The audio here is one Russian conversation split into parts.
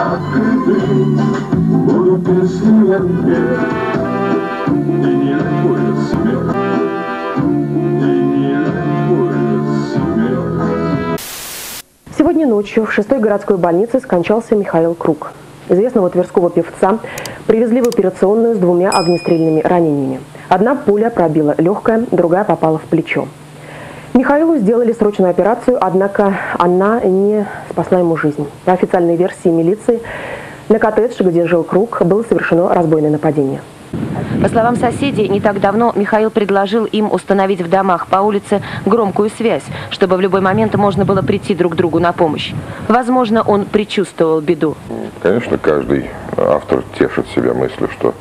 открыты, буду песни я петь. Сегодня ночью в шестой городской больнице скончался Михаил Круг. Известного тверского певца привезли в операционную с двумя огнестрельными ранениями. Одна пуля пробила легкое, другая попала в плечо. Михаилу сделали срочную операцию, однако она не спасла ему жизнь. По официальной версии милиции, на коттедж, где жил Круг, было совершено разбойное нападение. По словам соседей, не так давно Михаил предложил им установить в домах по улице громкую связь, чтобы в любой момент можно было прийти друг другу на помощь. Возможно, он предчувствовал беду. Конечно, каждый автор тешит себя мыслью, что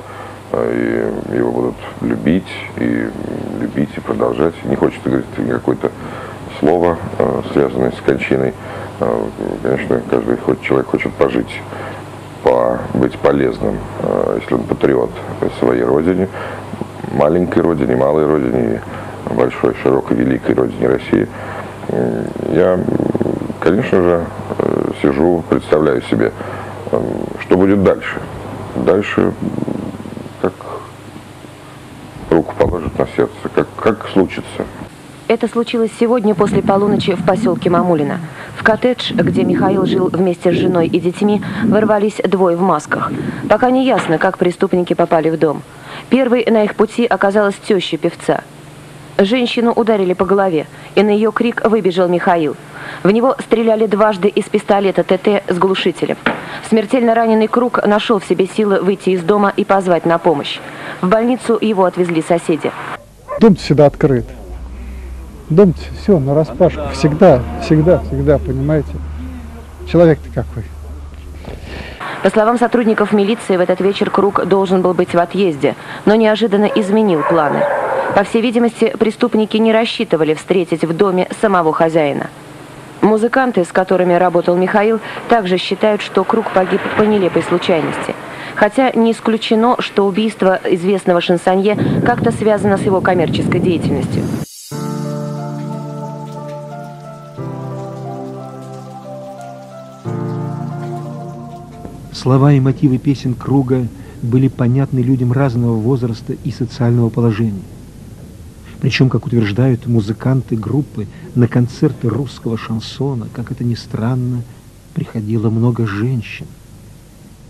э, и его будут любить, и любить, и продолжать. Не хочется говорить какое-то слово, э, связанное с кончиной. Э, Конечно, каждый хоть человек хочет пожить, по, быть полезным, э, если он патриот своей родине, маленькой родине, малой родине, большой, широкой, великой родине России. Я, конечно же, э, сижу, представляю себе, э, что будет дальше. Дальше, как руку положит на сердце, как, как случится. Это случилось сегодня после полуночи в поселке Мамулино. В коттедж, где Михаил жил вместе с женой и детьми, ворвались двое в масках. Пока не ясно, как преступники попали в дом. Первой на их пути оказалась теща певца. Женщину ударили по голове, и на ее крик выбежал Михаил. В него стреляли дважды из пистолета ТТ с глушителем. Смертельно раненый Круг нашел в себе силы выйти из дома и позвать на помощь. В больницу его отвезли соседи. Дом всегда открыт. Дом все на распашку. Всегда, всегда, всегда, понимаете? Человек-то какой. По словам сотрудников милиции, в этот вечер Круг должен был быть в отъезде, но неожиданно изменил планы. По всей видимости, преступники не рассчитывали встретить в доме самого хозяина. Музыканты, с которыми работал Михаил, также считают, что Круг погиб по нелепой случайности. Хотя не исключено, что убийство известного шансонье как-то связано с его коммерческой деятельностью. Слова и мотивы песен Круга были понятны людям разного возраста и социального положения. Причем, как утверждают музыканты группы, на концерты русского шансона, как это ни странно, приходило много женщин.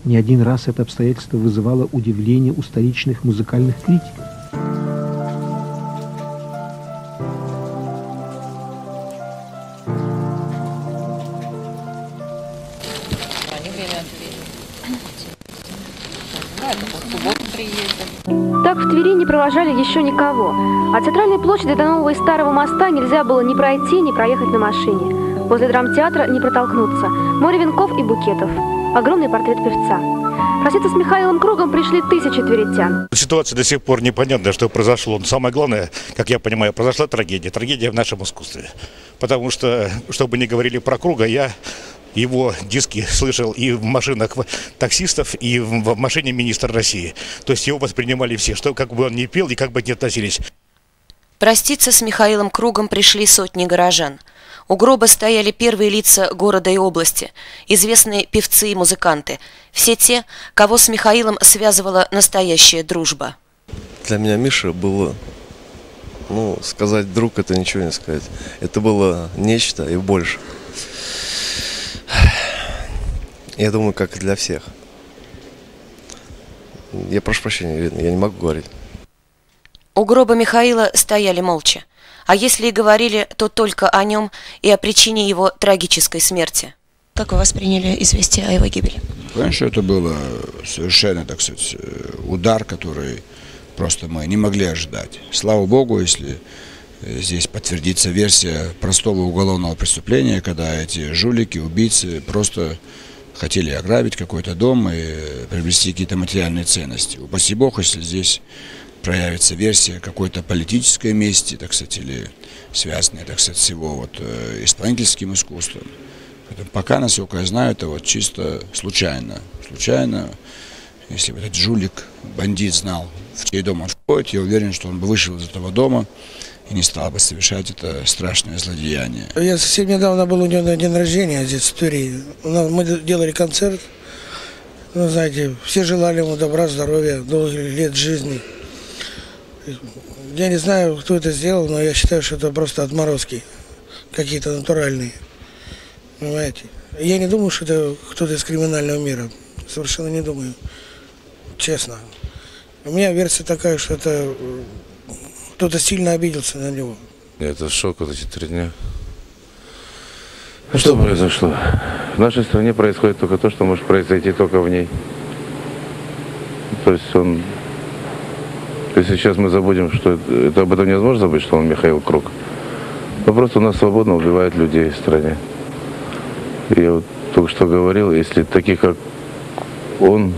Не один раз это обстоятельство вызывало удивление у столичных музыкальных критиков. Провожали еще никого. От центральной площади до нового и старого моста нельзя было ни пройти, ни проехать на машине. Возле драмтеатра не протолкнуться. Море венков и букетов. Огромный портрет певца. Проститься с Михаилом Кругом пришли тысячи тверитян. Ситуация до сих пор непонятна, что произошло. Но самое главное, как я понимаю, произошла трагедия. Трагедия в нашем искусстве. Потому что, чтобы не говорили про Круга, я его диски слышал и в машинах таксистов, и в машине министра России. То есть его воспринимали все, что как бы он ни пел и как бы ни относились. Проститься с Михаилом Кругом пришли сотни горожан. У гроба стояли первые лица города и области, известные певцы и музыканты, все те, кого с Михаилом связывала настоящая дружба. Для меня Миша было, ну, сказать друг, это ничего не сказать. Это было нечто и больше. Я думаю, как и для всех. Я прошу прощения, видно, я не могу говорить. У гроба Михаила стояли молча. А если и говорили, то только о нем и о причине его трагической смерти. Как вы восприняли известие о его гибели? Конечно, это было совершенно, так сказать, э, удар, который просто мы не могли ожидать. Слава Богу, если э, здесь подтвердится версия простого уголовного преступления, когда эти жулики, убийцы просто хотели ограбить какой-то дом и приобрести какие-то материальные ценности. Упаси Бог, если здесь проявится версия какой-то политической мести, так сказать, или связанной, так сказать, с его вот э, исполнительским искусством. Это пока, насколько я знаю, это вот чисто случайно. Случайно, если бы этот жулик, бандит знал, в чей дом он входит, я уверен, что он бы вышел из этого дома и не стал бы совершать это страшное злодеяние. Я совсем недавно был у него на день рождения здесь в Твери. У нас- Мы делали концерт Ну, знаете, все желали ему добра, здоровья, долгих лет жизни. Я не знаю, кто это сделал, но я считаю, что это просто отморозки какие-то натуральные. Понимаете? Я не думаю, что это кто-то из криминального мира. Совершенно не думаю. Честно. У меня версия такая, что это кто-то сильно обиделся на него. Это шок вот эти три дня. Что произошло? В нашей стране происходит только то, что может произойти только в ней. То есть он... Если сейчас мы забудем, что это, это об этом невозможно забыть, что он Михаил Круг. Но просто у нас свободно убивают людей в стране. Я вот только что говорил, если таких, как он,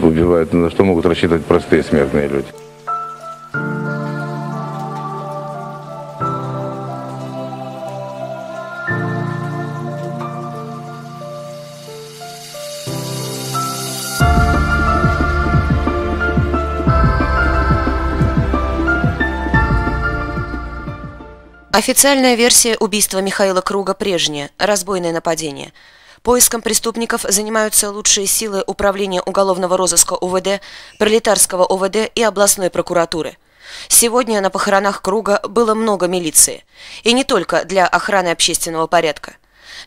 убивают, на что могут рассчитывать простые смертные люди. Официальная версия убийства Михаила Круга прежняя – разбойное нападение. Поиском преступников занимаются лучшие силы Управления уголовного розыска УВД, Пролетарского УВД и областной прокуратуры. Сегодня на похоронах Круга было много милиции. И не только для охраны общественного порядка.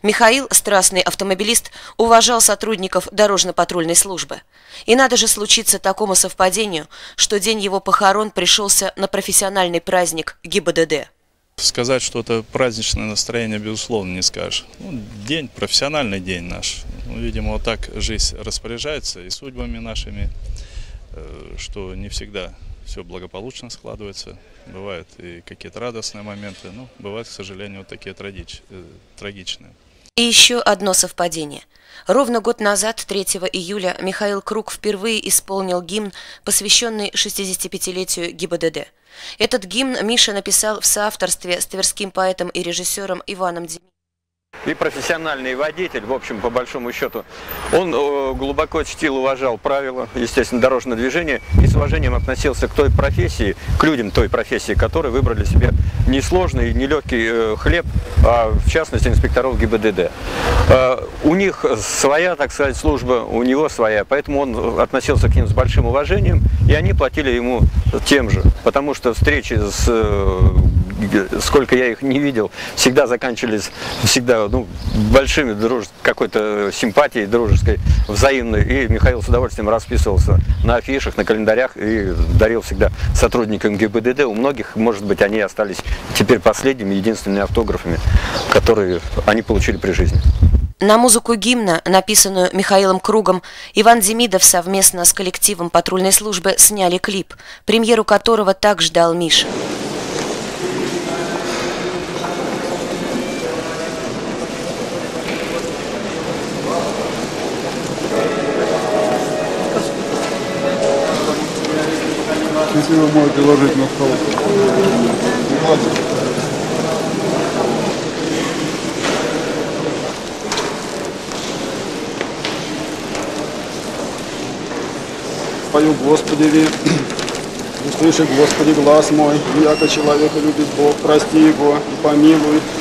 Михаил, страстный автомобилист, уважал сотрудников дорожно-патрульной службы. И надо же случиться такому совпадению, что день его похорон пришелся на профессиональный праздник ГИБДД. Сказать, что это праздничное настроение, безусловно, не скажешь. Ну, день, профессиональный день наш. Ну, видимо, вот так жизнь распоряжается и судьбами нашими, э, что не всегда все благополучно складывается. Бывают и какие-то радостные моменты, но бывают, к сожалению, вот такие трагич, э, трагичные. И еще одно совпадение. Ровно год назад, 3 июля, Михаил Круг впервые исполнил гимн, посвященный 65-летию ГИБДД. Этот гимн Миша написал в соавторстве с тверским поэтом и режиссером Иваном Демидовым и профессиональный водитель, в общем, по большому счету. Он э, глубоко чтил, уважал правила, естественно, дорожного движения и с уважением относился к той профессии, к людям той профессии, которые выбрали себе несложный, нелегкий э, хлеб, а в частности инспекторов ГИБДД. Э, у них своя, так сказать, служба, у него своя, поэтому он относился к ним с большим уважением, и они платили ему тем же, потому что встречи с сколько я их не видел, всегда заканчивались всегда ну, большими друж... какой-то симпатией дружеской, взаимной. И Михаил с удовольствием расписывался на афишах, на календарях и дарил всегда сотрудникам ГИБДД. У многих, может быть, они остались теперь последними, единственными автографами, которые они получили при жизни. На музыку гимна, написанную Михаилом Кругом, Иван Демидов совместно с коллективом патрульной службы сняли клип, премьеру которого так ждал Миша. Если вы можете ложить на стол. Пою, Господи, ви, услыши, Господи, глаз мой, яко человека любит Бог, прости его и помилуй.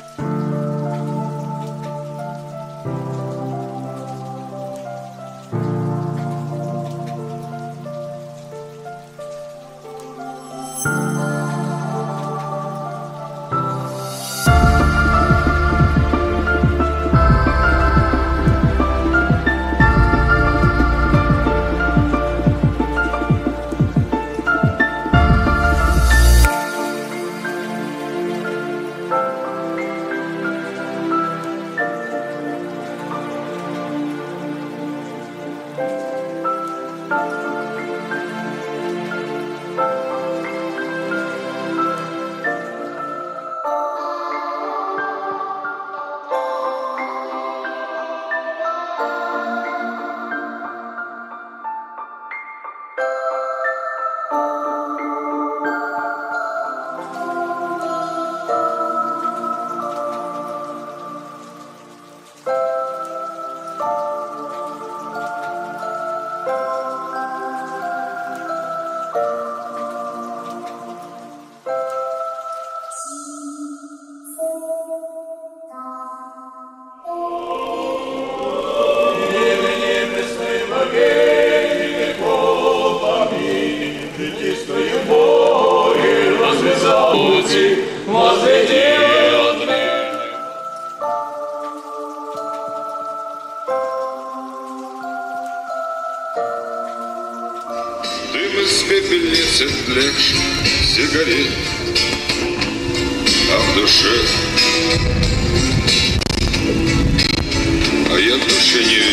Дым из пепельницы тлеч сигарет, а в душе, а я в душе не верю.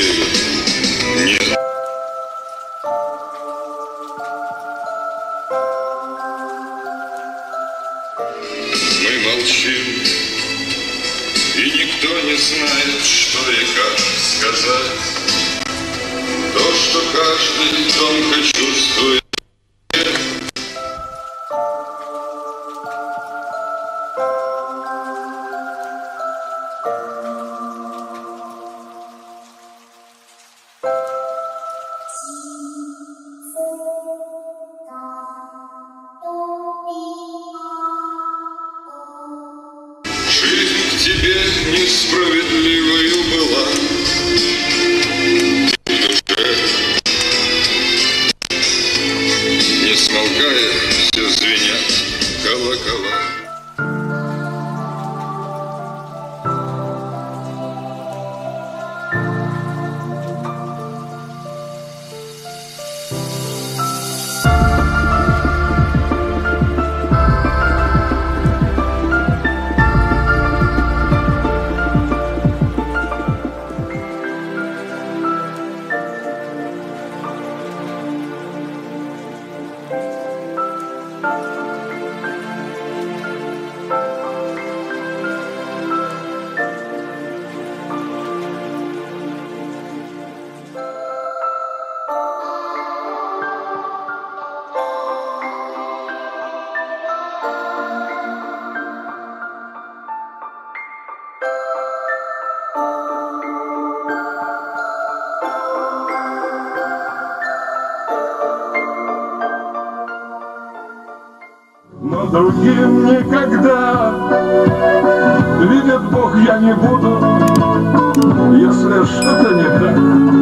другим никогда. Видит Бог, я не буду, если что-то не так.